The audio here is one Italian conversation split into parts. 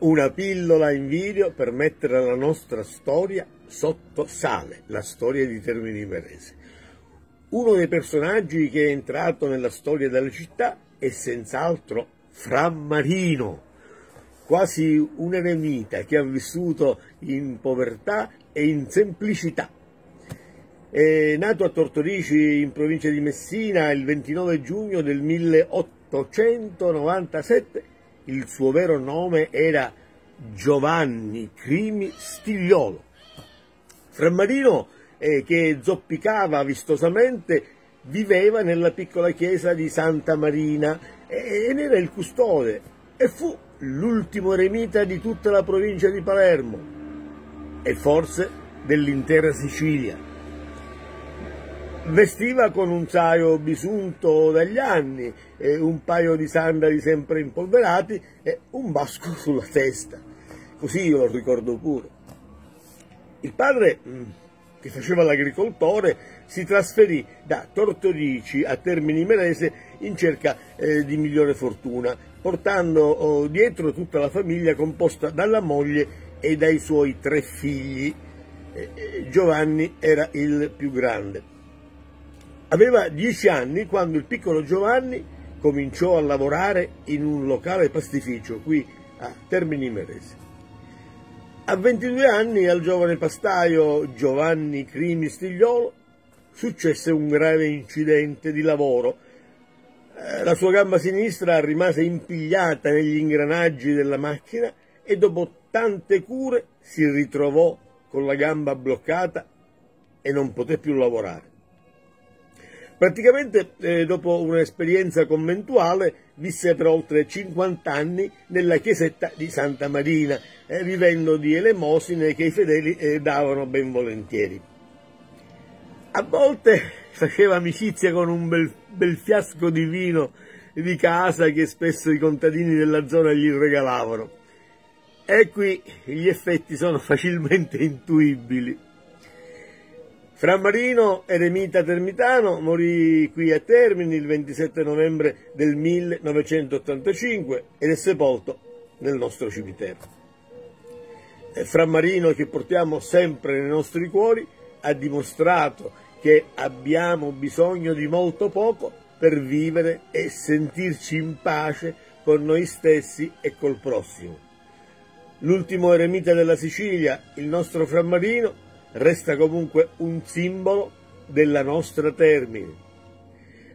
una pillola in video per mettere la nostra storia sotto sale, la storia di Termini Imerese. Uno dei personaggi che è entrato nella storia della città è senz'altro Fra Marino, quasi un eremita che ha vissuto in povertà e in semplicità. È nato a Tortorici in provincia di Messina il 29 giugno del 1897 il suo vero nome era Giovanni Crimi Stigliolo. Frammarino, eh, che zoppicava vistosamente, viveva nella piccola chiesa di Santa Marina e ne era il custode e fu l'ultimo eremita di tutta la provincia di Palermo e forse dell'intera Sicilia vestiva con un saio bisunto dagli anni, un paio di sandali sempre impolverati e un basco sulla testa. Così io lo ricordo pure. Il padre, mm, che faceva l'agricoltore, si trasferì da Tortorici a Termini Merese in cerca eh, di migliore fortuna, portando oh, dietro tutta la famiglia composta dalla moglie e dai suoi tre figli. Eh, Giovanni era il più grande. Aveva dieci anni quando il piccolo Giovanni cominciò a lavorare in un locale pastificio qui a Termini Merese. A 22 anni al giovane pastaio Giovanni Crimi Stigliolo successe un grave incidente di lavoro. Eh, la sua gamba sinistra rimase impigliata negli ingranaggi della macchina e dopo tante cure si ritrovò con la gamba bloccata e non poté più lavorare. Praticamente eh, dopo un'esperienza conventuale visse per oltre 50 anni nella chiesetta di Santa Marina, eh, vivendo di elemosine che i fedeli eh, davano ben volentieri. A volte faceva amicizia con un bel, bel fiasco di vino di casa che spesso i contadini della zona gli regalavano. E qui gli effetti sono facilmente intuibili. Fra Marino, eremita termitano, morì qui a Termini il 27 novembre del 1985 ed è sepolto nel nostro cimitero. Fra Marino, che portiamo sempre nei nostri cuori, ha dimostrato che abbiamo bisogno di molto poco per vivere e sentirci in pace con noi stessi e col prossimo. L'ultimo eremita della Sicilia, il nostro Fra Marino, resta comunque un simbolo della nostra Termini.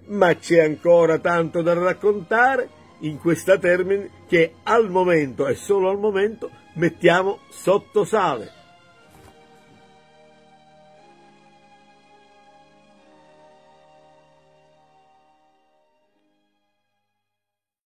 Ma c'è ancora tanto da raccontare in questa Termini che al momento e solo al momento mettiamo sotto sale.